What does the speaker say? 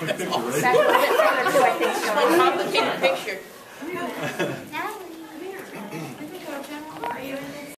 That's a It's a complicated picture.